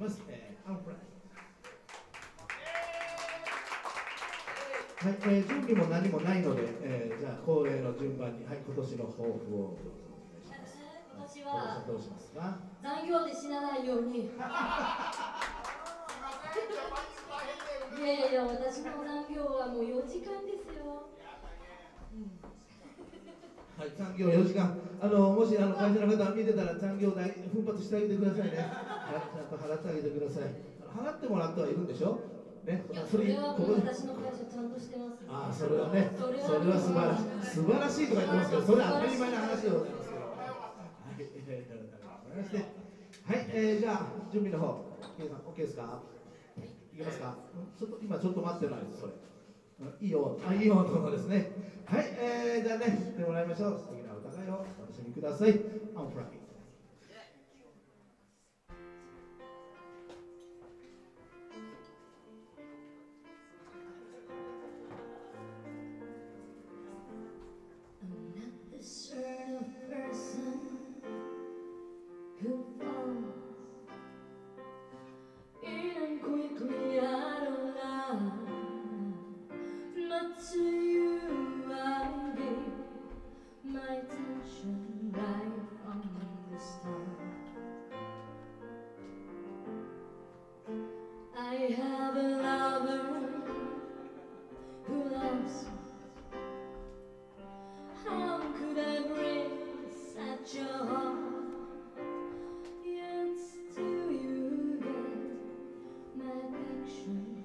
ます、えー、アンフライはい、えー、準備も何もないので、えー、じゃあ恒例の順番に、はい、今年の抱負をどうぞお願いします。今年はどうしますか？残業で死なないように。いやいやいや、私の残業はもう4時間ですよ。はい、残業4時間、あのもしあの会社の方見てたら残業代奮発してあげてくださいね。はい、ちゃんと払ってあげてください。払ってもらってはいるんでしょ？ね、それはここ私の会社ちゃんとしてます、ああ、それはね、それは素晴らしい、素晴らしいとか言ってますけど、それは当たり前の話でございますけど。はい、はい、えー、じゃあ準備の方、ケイさん、オッケーですか？いけますか？ちょっと今ちょっと待ってないです、それ。いいよ、あ、いい音のですね。はい、えー、じゃあね、いましょう。素敵な歌会をお楽しみください。是。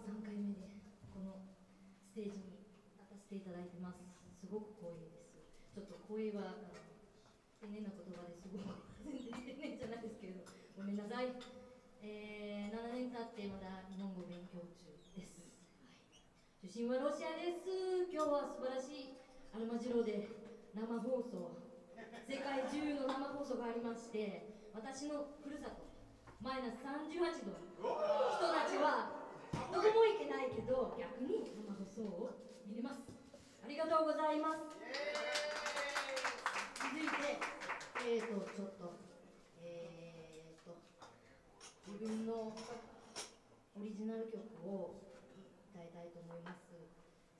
3回目でこのステージに立たせていただいてます。すごく光栄です。ちょっと声はあの丁寧な言葉ですごく全然丁寧じゃないです。けれどごめんなさい、えー、7年経ってまだ日本語を勉強中です、はい、出身はロシアです。今日は素晴らしいアルマジロで生放送世界中の生放送がありまして私のふるさとマイナス38度人たちはどこも行けないけど逆に生放送を見れます。ありがとうございます。続いてえーとちょっとえーと自分のオリジナル曲を歌いたいと思います。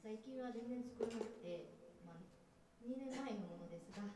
最近は全然作らなくて、まあ、2年前のものですが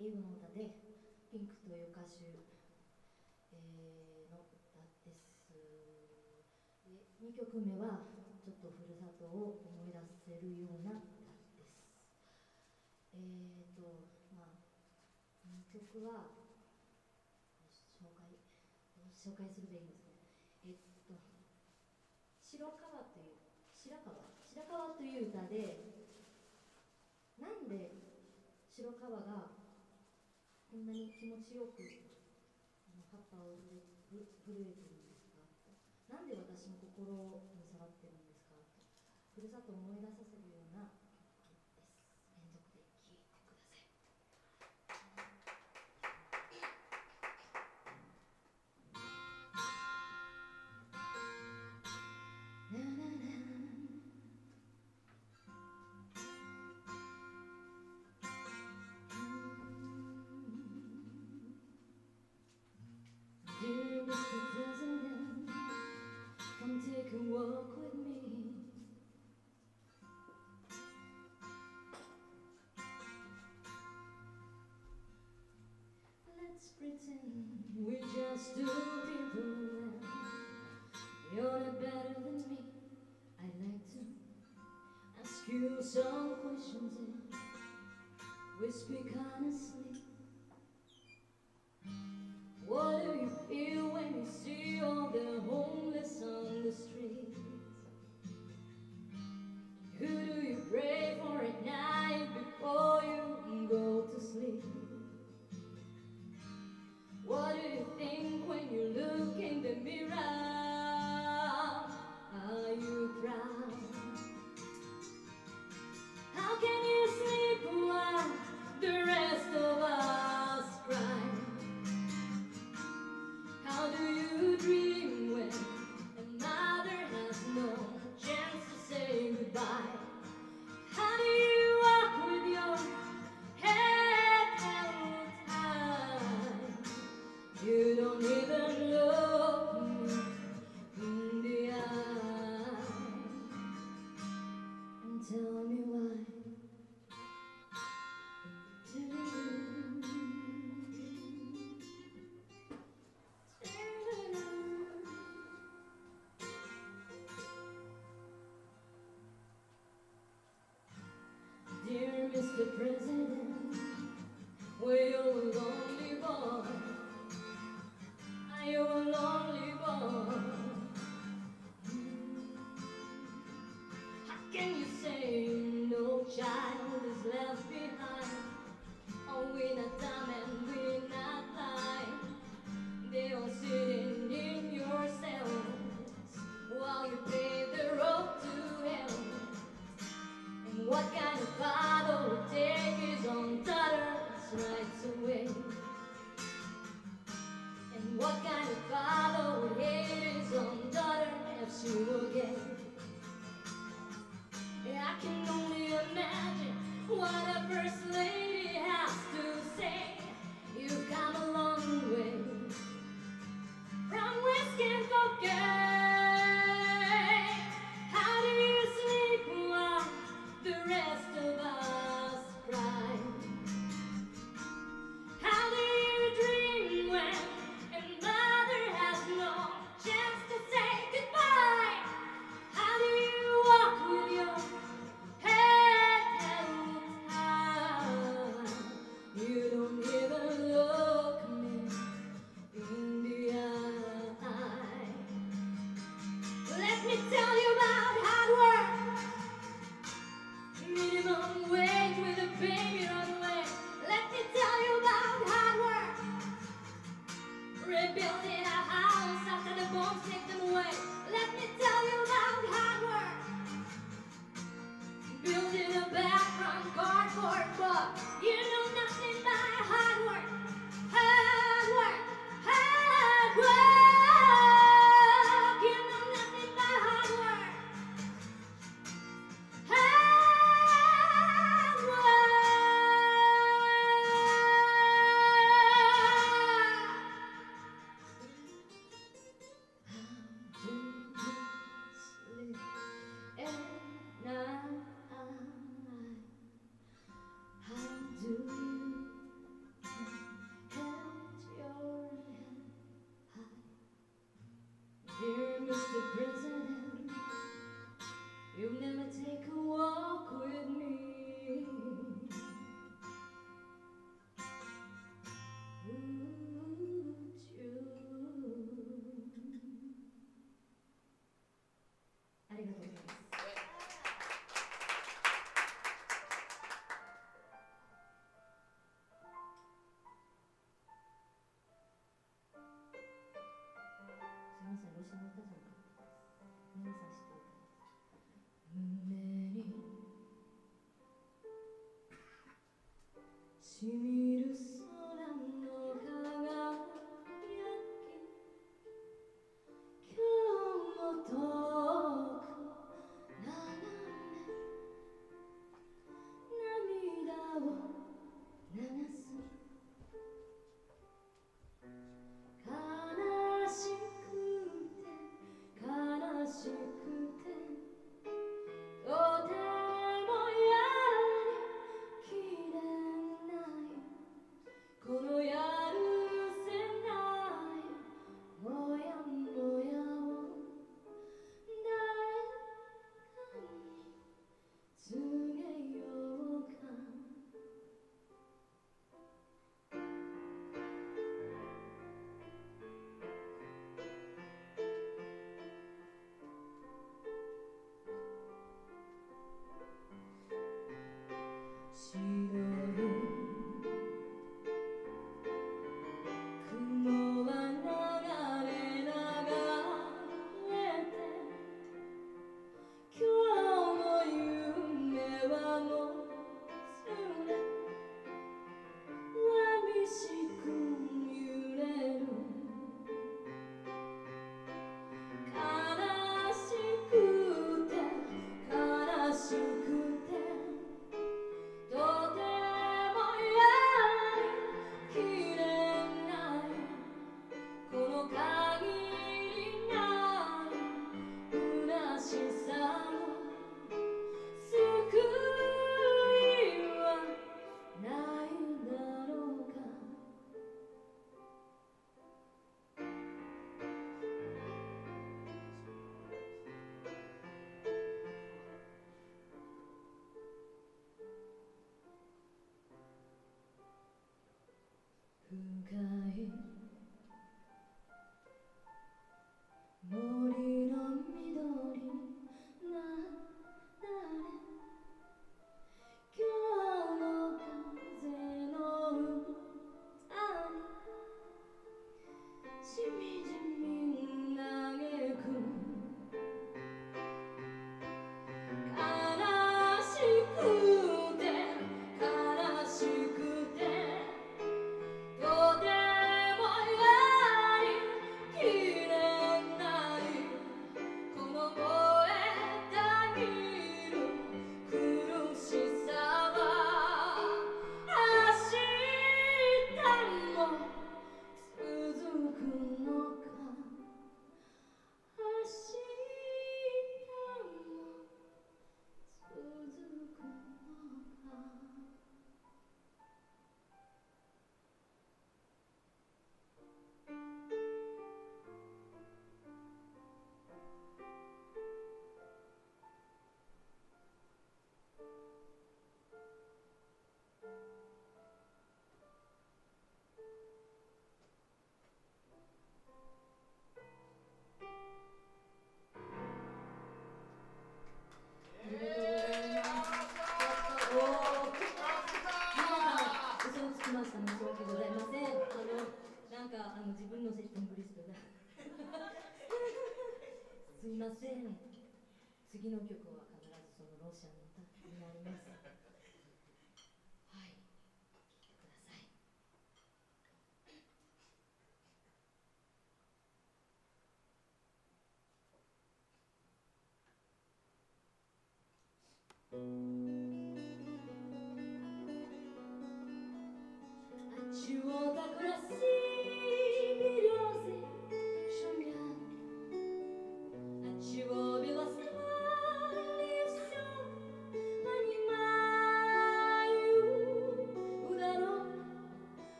英語の歌でピンクという歌手、えーの歌です。で2曲目はちょっとふるさとを思い出せるような歌です。えーとまあ2曲は紹介紹介するべきですね。えっと白川という白川？白川という歌でなんで白川がんなに気持ちよく葉っぱを震えてるんですか？なんで私の心の pretend we're just two people now. You're not better than me. I'd like to ask you some questions and we speak honestly. you し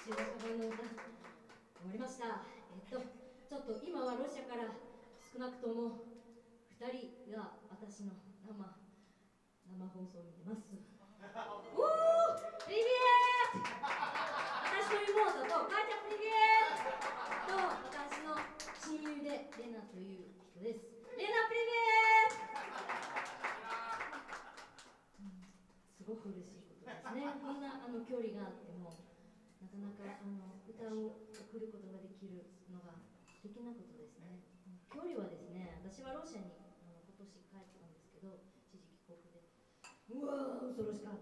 終わりました。えっと、ちょっと今はロシアから少なくとも2人が私の生生放送を見てます。おープリビエー私の妹と母ちゃんリビエーと私の親友でレナという人です。レナプリビエーうんすごく嬉しいことですね。こんなあの距離があっても、なかなかあの歌を送ることができるのが素敵なことですね。距離はですね、私はロシアにあの今年帰ったんですけど、一時帰国で。うわー、恐ろしかっ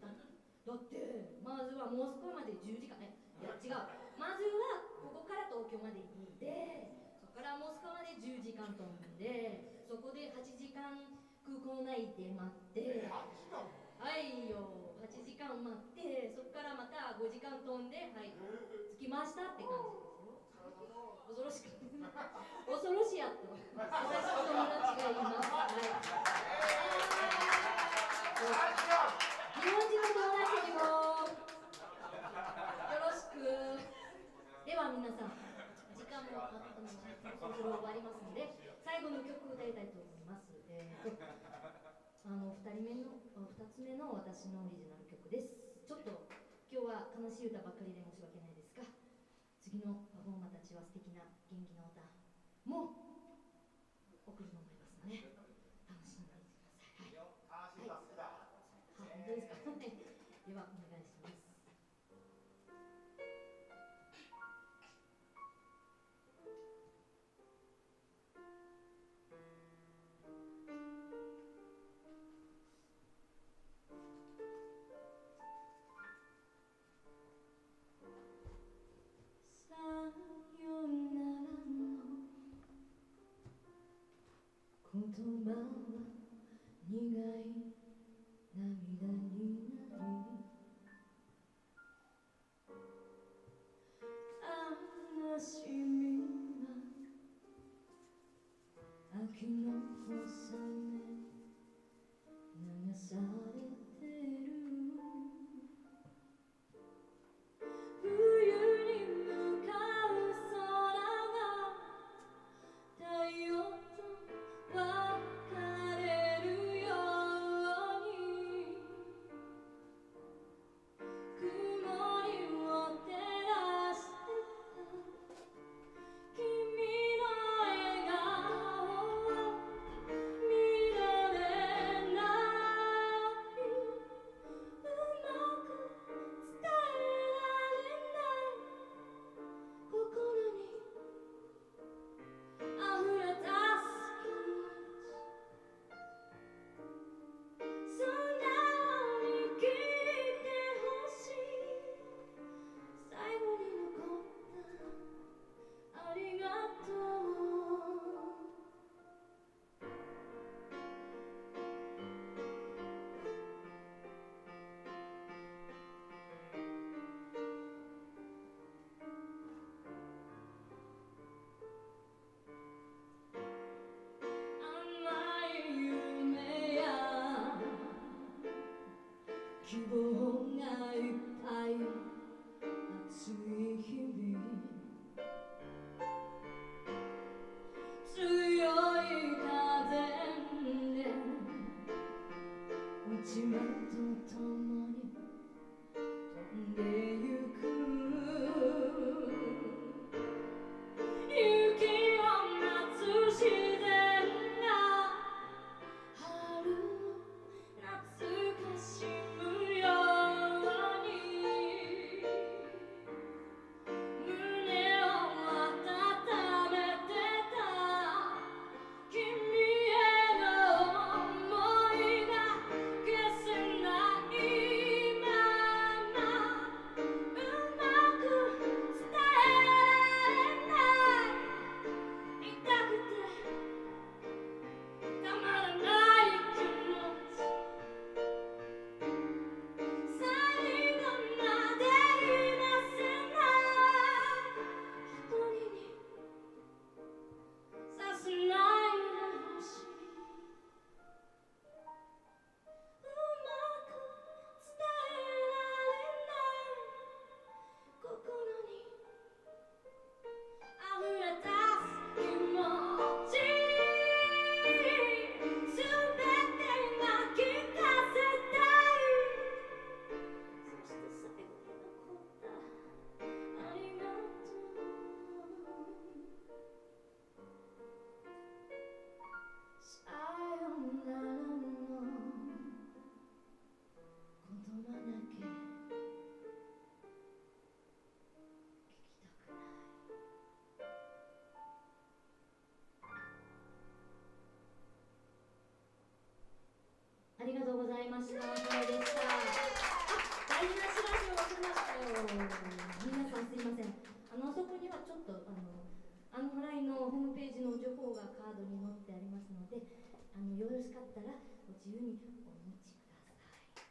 た。だって、まずはモスクワまで10時間、え、いや違う。まずはここから東京まで行って、そこからモスクワまで10時間飛んで、そこで8時間空港内で待って、はいよ、8時間待って、そこからまた5時間飛んで、はい、着きましたって感じです。恐ろしく、恐ろしやと、私の友達が言います。はい。日本人の友達にも、よろしく。では皆さん、時間もあったので、そろそろ終わりますので、最後の曲を歌いたいと思います。えーあの2人目のあ2つ目の私のオリジナル曲です。ちょっと今日は悲しい歌ばっかりで申し訳ないですが次のましたこれでしたあ大事な知らせを忘れましたよ皆さんすいませんあのあそこにはちょっとあのアンフラインのホームページの情報がカードに載ってありますのであのよろしかったらご自由にお持ちください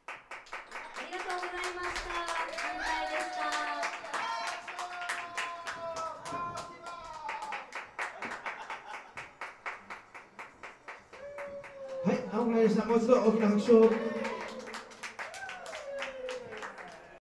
ありがとうございました反対でしたはい、アンフライでした。もう一度大きな拍手を。